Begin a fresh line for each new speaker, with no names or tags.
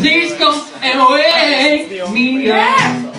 Disco, MOE, mira.